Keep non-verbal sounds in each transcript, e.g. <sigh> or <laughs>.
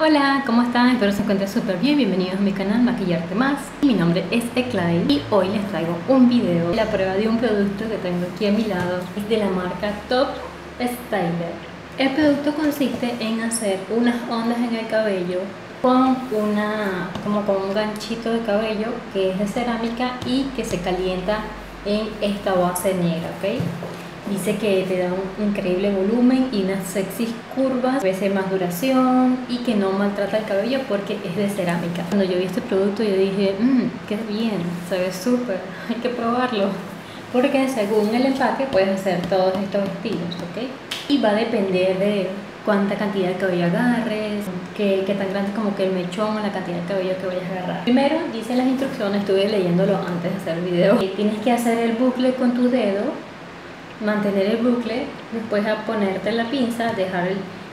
Hola, ¿cómo están? Espero se encuentren súper bien. Bienvenidos a mi canal Maquillarte Más. Mi nombre es Eclay y hoy les traigo un video de la prueba de un producto que tengo aquí a mi lado. Es de la marca Top Styler. El producto consiste en hacer unas ondas en el cabello con una como con un ganchito de cabello que es de cerámica y que se calienta en esta base negra, ¿ok? Dice que te da un increíble volumen y unas sexy curvas, a veces más duración y que no maltrata el cabello porque es de cerámica. Cuando yo vi este producto yo dije, mmm, qué bien, se ve súper, hay que probarlo. Porque según el empaque puedes hacer todos estos estilos, ¿ok? Y va a depender de cuánta cantidad de cabello agarres, qué, qué, tan grande como que el mechón o la cantidad de cabello que vayas a agarrar. Primero, dice las instrucciones, estuve leyéndolo antes de hacer el video, tienes que hacer el bucle con tu dedo, mantener el bucle, después a ponerte la pinza, dejar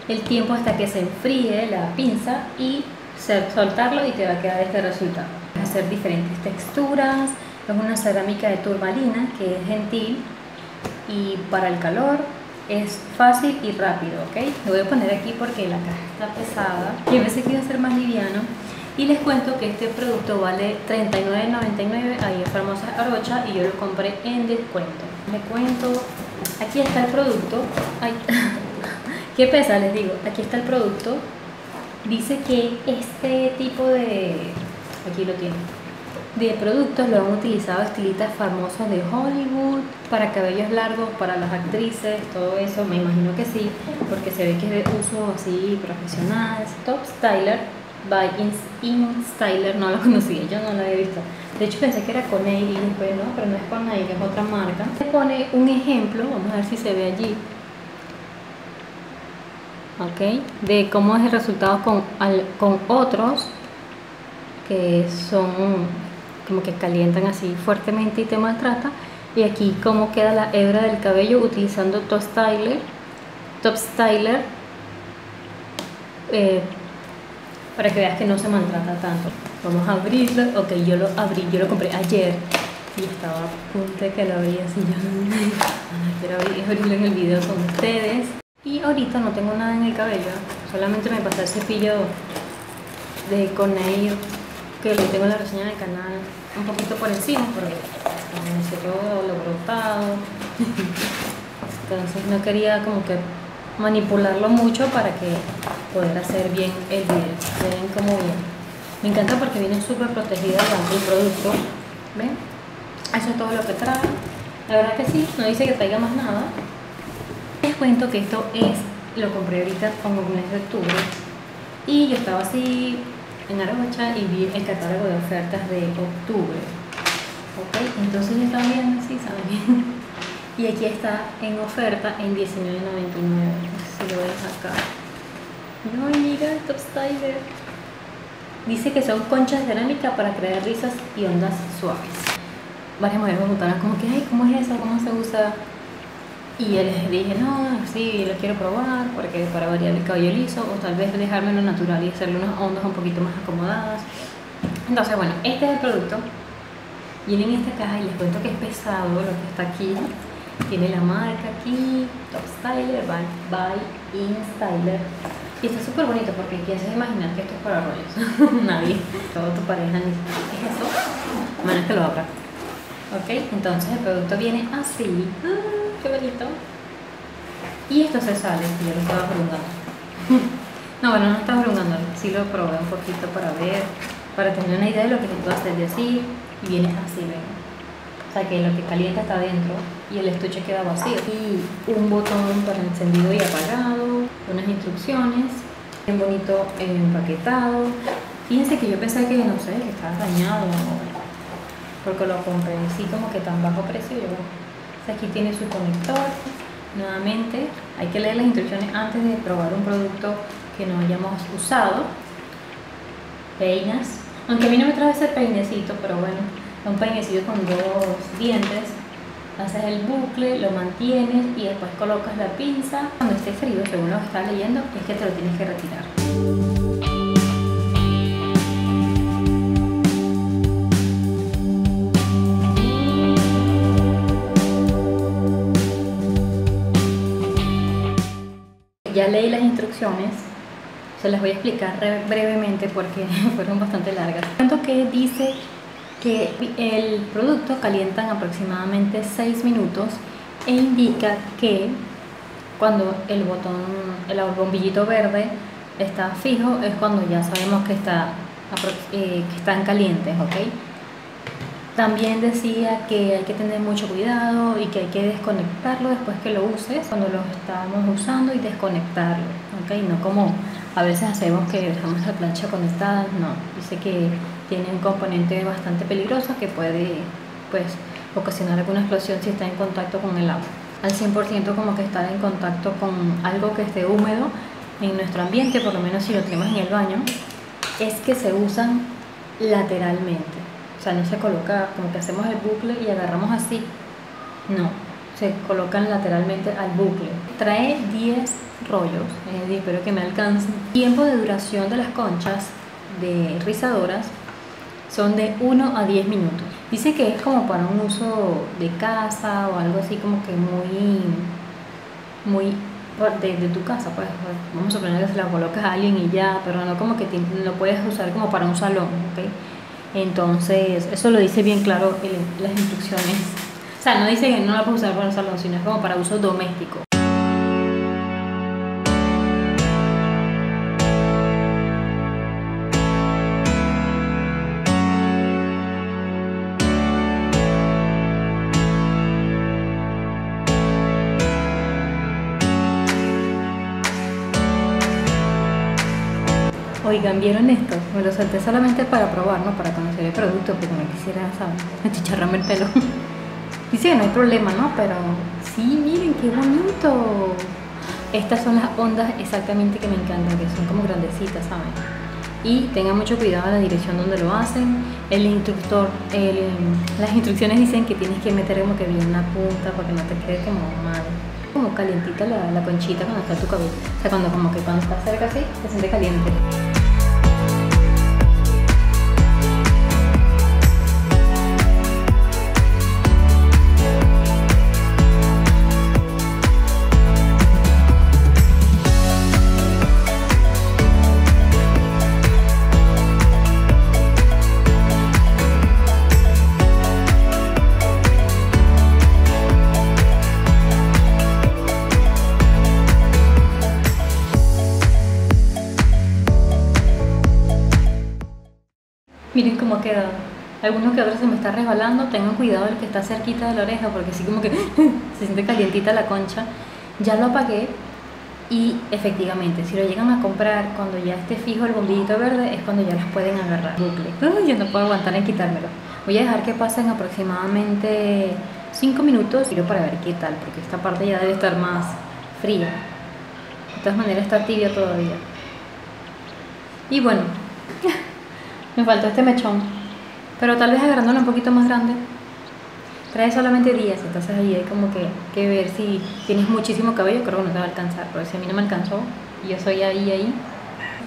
el, tiempo hasta que se enfríe la pinza y soltarlo y te va a quedar este resultado. Hacer diferentes texturas, es una cerámica de turmalina que es gentil y para el calor es fácil y rápido, ¿ok? Lo voy a poner aquí porque la caja está pesada y a veces quiero hacer más liviano. Y les cuento que este producto vale $39.99 ahí en Farmacia Arocha y yo lo compré en descuento. Les cuento, aquí está el producto. Ay, <laughs> ¿Qué pesa? Les digo, aquí está el producto. Dice que este tipo de... Aquí lo tienen de productos lo han utilizado estilistas famosos de Hollywood para cabellos largos, para las actrices, todo eso, me imagino que sí, porque se ve que es de uso así profesional. Top Styler by no lo <laughs> conocía, yo no lo había visto. De hecho pensé que era con y después no, pero no es con que es otra marca. Se pone un ejemplo, vamos a ver si se ve allí. Ok, de cómo es el resultado con, con otros que son como que calientan así fuertemente y te maltrata. Y aquí cómo queda la hebra del cabello utilizando Top Styler, Top Styler eh, para que veas que no se maltrata tanto. Vamos a abrirlo. Ok, yo lo abrí, yo lo compré ayer y estaba a punto de que lo abría así. Yo <laughs> quiero abrirlo en el video con ustedes. Y ahorita no tengo nada en el cabello, solamente me pasé el cepillo de Conair que le tengo la reseña en el canal un poquito por encima porque me todo lo brotado <laughs> entonces no quería como que manipularlo mucho para que poder hacer bien el video ven como bien me encanta porque viene súper protegida el producto ven eso es todo lo que trae la verdad que sí no dice que traiga más nada les cuento que esto es lo compré ahorita como el mes de octubre y yo estaba así en Arocha y vi el catálogo de ofertas de octubre. ¿Ok? Entonces yo también, sí, saben. <laughs> y aquí está en oferta en $19.99. Si lo ves acá. No, mira, Top Styler. Dice que son conchas cerámica para crear risas y ondas suaves. Varias mujeres me preguntaron como que, ay, ¿cómo es eso? ¿Cómo se usa? Y les dije, no, sí, lo quiero probar porque para variar el cabello liso o tal vez dejármelo natural y hacerle unas ondas un poquito más acomodadas. Entonces, bueno, este es el producto. Viene en esta caja y les cuento que es pesado lo que está aquí. Tiene la marca aquí, Top Styler, by, by In Styler. Y está súper bonito porque quién se imaginar que esto es para rollos. <laughs> Nadie. Todo tu pareja ni ¿Qué es eso? Menos que lo abra. Ok, entonces el producto viene así qué bonito. Y esto se sale, yo lo estaba brungando. <laughs> no, bueno, no estaba brungando, sí lo probé un poquito para ver, para tener una idea de lo que se puede hacer de así. Y viene así, ven. O sea que lo que calienta está adentro y el estuche queda vacío. Y un botón para encendido y apagado, unas instrucciones, bien bonito empaquetado. Fíjense que yo pensé que, no sé, que estaba dañado, porque lo compré así como que tan bajo precio. Yo, Aquí tiene su conector. Nuevamente, hay que leer las instrucciones antes de probar un producto que no hayamos usado. Peinas. Aunque a mí no me trae ese peinecito, pero bueno, un peinecito con dos dientes. Haces el bucle, lo mantienes y después colocas la pinza. Cuando esté frío, según lo que estás leyendo, es que te lo tienes que retirar. ya leí las instrucciones, Se las voy a explicar brevemente porque <laughs> fueron bastante largas. Tanto que dice que el producto calienta en aproximadamente 6 minutos e indica que cuando el botón, el bombillito verde está fijo es cuando ya sabemos que, está, eh, que están calientes, ¿ok? También decía que hay que tener mucho cuidado y que hay que desconectarlo después que lo uses, cuando lo estamos usando y desconectarlo, ¿ok? No como a veces hacemos que dejamos la plancha conectada, no. Dice que tiene un componente bastante peligroso que puede, pues, ocasionar alguna explosión si está en contacto con el agua. Al 100% como que estar en contacto con algo que esté húmedo en nuestro ambiente, por lo menos si lo tenemos en el baño, es que se usan lateralmente sea, no se coloca como que hacemos el bucle y agarramos así. No, se colocan lateralmente al bucle. Trae 10 rollos, espero que me alcance. Tiempo de duración de las conchas de rizadoras son de 1 a 10 minutos. Dice que es como para un uso de casa o algo así como que muy, muy de, tu casa, pues vamos a suponer que se la colocas a alguien y ya, pero no como que lo puedes usar como para un salón, ¿ok? Entonces, eso lo dice bien claro en las instrucciones. O sea, no dice que no la puedes usar para el salón, sino es como para uso doméstico. Oigan, ¿vieron esto? Me lo salté solamente para probar, ¿no? Para conocer el producto, porque no quisiera, ¿sabes? Achicharrarme el pelo. <laughs> Dice que no hay problema, ¿no? Pero sí, miren, qué bonito. Estas son las ondas exactamente que me encantan, que son como grandecitas, ¿saben? Y tengan mucho cuidado en la dirección donde lo hacen. El instructor, las instrucciones dicen que tienes que meter como que bien la punta para que no te quede como mal como calientita la, la conchita cuando está tu cabello. O sea, cuando como que cuando está cerca así, se siente caliente. Algunos que otros se me está resbalando, tengan cuidado el que está cerquita de la oreja porque así como que <laughs> se siente calientita la concha. Ya lo apagué y efectivamente, si lo llegan a comprar cuando ya esté fijo el bombillito verde, es cuando ya las pueden agarrar. Bucle. ya no puedo aguantar en quitármelo. Voy a dejar que pasen aproximadamente 5 minutos y para ver qué tal, porque esta parte ya debe estar más fría. De todas maneras está tibia todavía. Y bueno, <laughs> me faltó este mechón. Pero tal vez agarrándolo un poquito más grande. Trae solamente 10, entonces ahí hay como que, que ver si tienes muchísimo cabello, creo que no te va a alcanzar, pero si a mí no me alcanzó, yo soy ahí, ahí,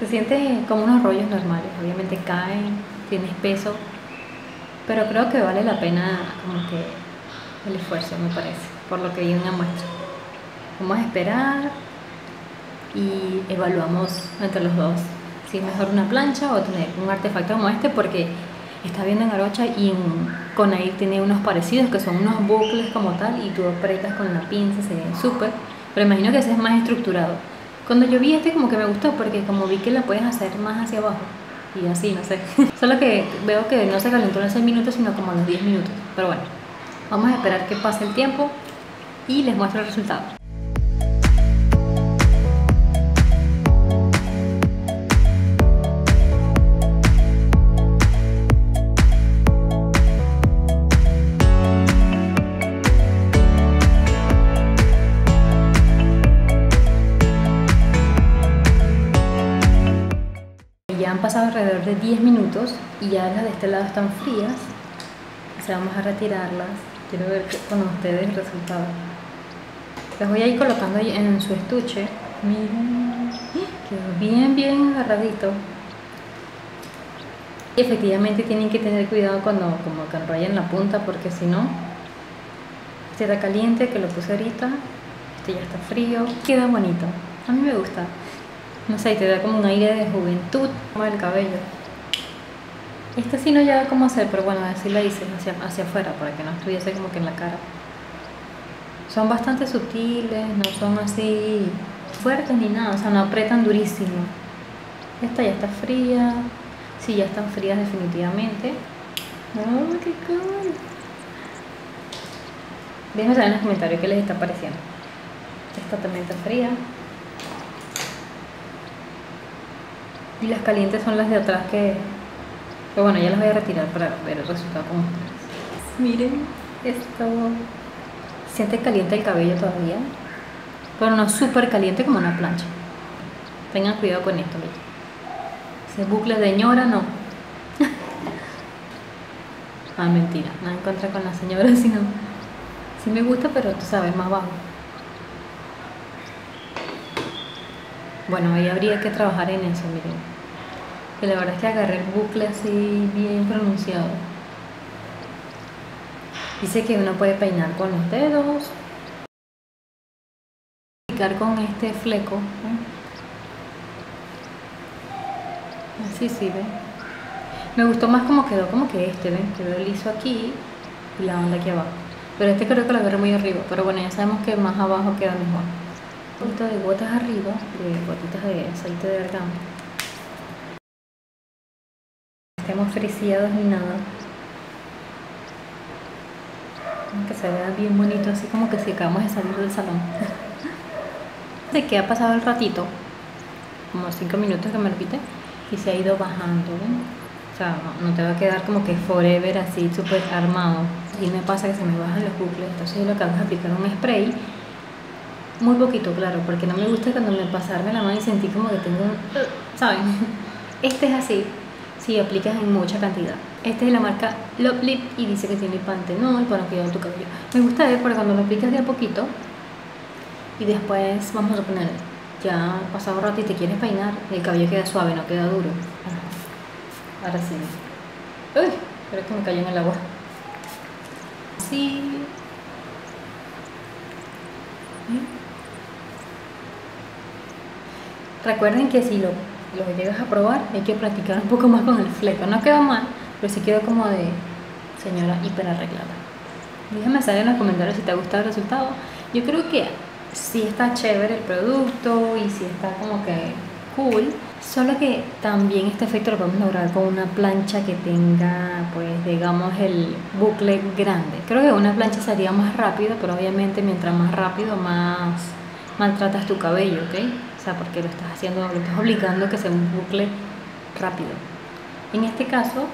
se siente como unos rollos normales, obviamente caen, tienes peso, pero creo que vale la pena como que el esfuerzo, me parece, por lo que en la muestra. Vamos a esperar y evaluamos entre los dos si es mejor una plancha o tener un artefacto como este porque está viendo en Arocha y en Conair tiene unos parecidos que son unos bucles como tal y tú apretas con la pinza, se ven súper, pero imagino que ese es más estructurado. Cuando yo vi este como que me gustó porque como vi que la puedes hacer más hacia abajo y así, no sé. <laughs> Solo que veo que no se calentó en los 6 minutos sino como a los 10 minutos, pero bueno, vamos a esperar que pase el tiempo y les muestro el resultado. Han pasado alrededor de 10 minutos y ya las de este lado están frías. O sea, vamos a retirarlas. Quiero ver con ustedes el resultado. Las voy a ir colocando en su estuche. Miren, quedó bien, bien agarradito. Y efectivamente tienen que tener cuidado cuando como que enrollen la punta porque si no, este está caliente que lo puse ahorita, este ya está frío, queda bonito. A mí me gusta. No sé, te da como un aire de juventud el cabello. Este sí no lleva cómo hacer, pero bueno, así la hice hacia, hacia afuera para que no estuviese como que en la cara. Son bastante sutiles, no son así fuertes ni nada, o sea, no apretan durísimo. Esta ya está fría, sí, ya están frías definitivamente. ¡Oh, qué cool! Déjenme saber en los comentarios qué les está pareciendo. Esta también está fría. Y las calientes son las de atrás que... Pero bueno, ya las voy a retirar para ver el resultado con ustedes. Miren esto. Siente caliente el cabello todavía. Pero no súper caliente como una plancha. Tengan cuidado con esto, miren. Ese bucle de ñora no. <laughs> ah, mentira. Nada en contra con la señora, <laughs> sino... Sí me gusta, pero tú sabes, más bajo. Bueno, ahí habría que trabajar en eso, miren. Que la verdad es que agarré el bucle así bien pronunciado. Dice que uno puede peinar con los dedos. Aplicar con este fleco. ¿eh? Así sí, ¿ven? Me gustó más como quedó, como que este, ¿ven? Quedó liso aquí y la onda aquí abajo. Pero este creo que lo agarré muy arriba. Pero bueno, ya sabemos que más abajo queda mejor. Un poquito de gotas arriba, de gotitas de aceite de argán. Estemos friciados ni nada. Que se vea bien bonito, así como que si acabamos de salir del salón. <laughs> de que ha pasado el ratito, como 5 minutos que me repite, y se ha ido bajando. O sea, no, no te va a quedar como que forever así súper armado. Y me pasa que se me bajan los bucles, entonces lo que hago es aplicar un spray muy poquito, claro, porque no me gusta cuando me pasarme la mano y sentí como que tengo. ¿Saben? <laughs> Este es así, si aplicas en mucha cantidad. Este es de la marca Love Lip y dice que tiene pantenol para cuidar tu cabello. Me gusta ver porque cuando lo aplicas de a poquito y después, vamos a poner, ya pasado un rato y te quieres peinar, el cabello queda suave, no queda duro. Ahora sí. Uy, creo que me cayó en el agua. Sí. Recuerden que si lo, lo llegas a probar hay que practicar un poco más con el fleco. No quedó mal, pero sí quedó como de señora hiper arreglada. Déjame saber en los comentarios si te ha gustado el resultado. Yo creo que sí está chévere el producto y sí está como que cool. Solo que también este efecto lo podemos lograr con una plancha que tenga, pues digamos, el bucle grande. Creo que una plancha sería más rápido, pero obviamente mientras más rápido, más maltratas tu cabello, ¿ok? Sea, porque lo estás haciendo, lo estás obligando a que un bucle rápido. En este caso,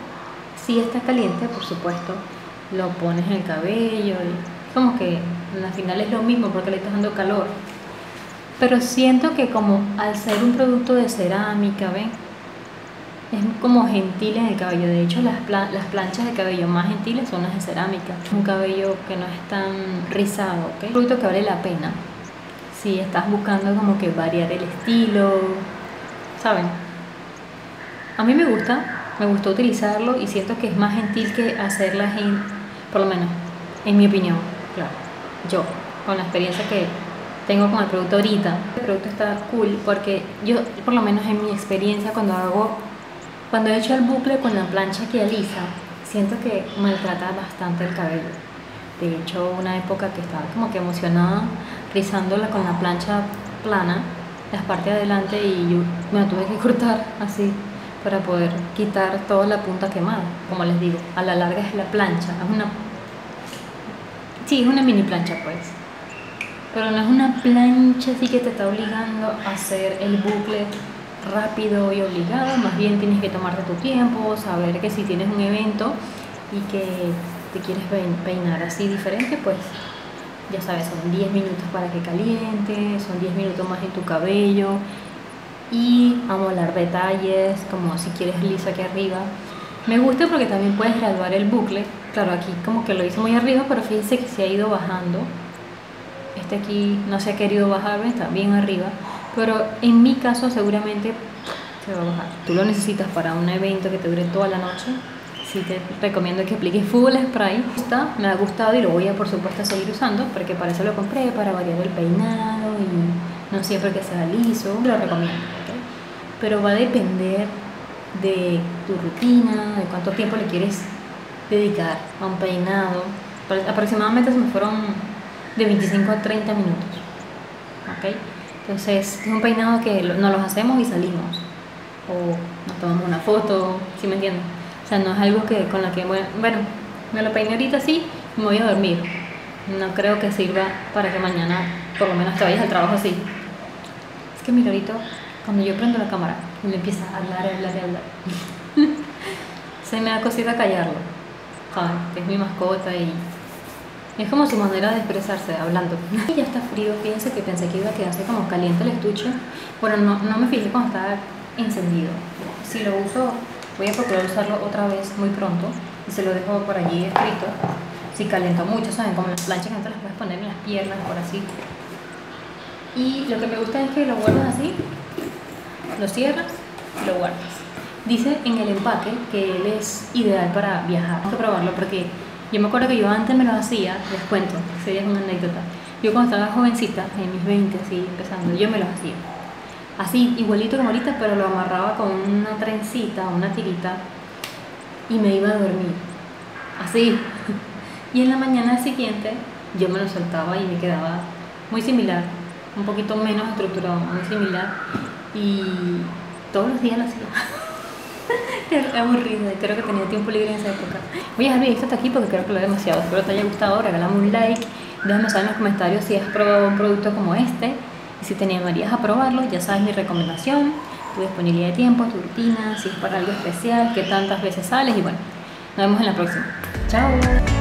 si está caliente, por supuesto, lo pones en el cabello y como que al final es lo mismo porque le estás dando calor pero siento que como al ser un producto de cerámica, ¿ven? Es como gentil en el cabello. De hecho, las, las planchas de cabello más gentiles son las de cerámica. Un cabello que no es tan rizado, ¿ok? Un producto que vale la pena. Si estás buscando como que variar el estilo, ¿saben? A mí me gusta, me gustó utilizarlo y siento que es más gentil que hacerlas en, por lo menos, en mi opinión, claro. Yo, con la experiencia que tengo con el producto ahorita. El producto está cool porque yo, por lo menos en mi experiencia, cuando hago, cuando he hecho el bucle con la plancha que alisa, siento que maltrata bastante el cabello. De hecho, una época que estaba como que emocionada rizándola con la plancha plana, las partes de adelante y yo me la tuve que cortar así para poder quitar toda la punta quemada. Como les digo, a la larga es la plancha, es una... Sí, es una mini plancha pues pero no es una plancha así que te está obligando a hacer el bucle rápido y obligado, más bien tienes que tomarte tu tiempo, saber que si tienes un evento y que te quieres peinar así diferente, pues ya sabes, son 10 minutos para que caliente, son 10 minutos más en tu cabello y amolar detalles, como si quieres liso aquí arriba. Me gusta porque también puedes graduar el bucle, claro aquí como que lo hice muy arriba, pero fíjense que se ha ido bajando este aquí no se ha querido bajar, está bien arriba, pero en mi caso seguramente se va a bajar. Tú lo necesitas para un evento que te dure toda la noche. Sí te recomiendo que apliques full spray. Está, me ha gustado y lo voy a por supuesto seguir usando porque para eso lo compré, para variar el peinado y no siempre que sea liso. Lo recomiendo. pero va a depender de tu rutina, de cuánto tiempo le quieres dedicar a un peinado. Aproximadamente se me fueron de 25 a 30 minutos. ¿ok? Entonces es un peinado que no los hacemos y salimos. O nos tomamos una foto, ¿sí me entienden? O sea, no es algo que con la que, bueno, me lo peiné ahorita así, me voy a dormir. No creo que sirva para que mañana por lo menos te vayas al trabajo así. Es que mi lorito, cuando yo prendo la cámara, me empieza a hablar, hablar, hablar. <laughs> Se me da cosita callarlo. que es mi mascota y es como su manera de expresarse, hablando. <laughs> ya está frío, fíjense que pensé que iba a quedarse como caliente el estuche. Bueno, no, no me fijé cuando estaba encendido. Si lo uso, voy a procurar usarlo otra vez muy pronto y se lo dejo por allí escrito. Si calienta mucho, ¿saben? Como las planchas que no te las puedes poner en las piernas, por así. Y lo que me gusta es que lo guardas así, lo cierras y lo guardas. Dice en el empaque que él es ideal para viajar. Vamos a probarlo porque yo me acuerdo que yo antes me lo hacía, les cuento, sería una anécdota. Yo cuando estaba jovencita, en mis 20, así empezando, yo me lo hacía. Así, igualito como ahorita, pero lo amarraba con una trencita, una tirita, y me iba a dormir. Así. <laughs> Y en la mañana siguiente yo me lo soltaba y me quedaba muy similar, un poquito menos estructurado, muy similar. Y todos los días lo hacía. <laughs> Qué aburrido, creo que tenía tiempo libre en esa época. Voy a dejar esto hasta aquí porque creo que lo he demasiado. Espero te haya gustado, regálame un like, déjame saber en los comentarios si has probado un producto como este si te animarías a probarlo, ya sabes mi recomendación, tu disponibilidad de tiempo, tu rutina, si es para algo especial, qué tantas veces sales y bueno, nos vemos en la próxima. Chao.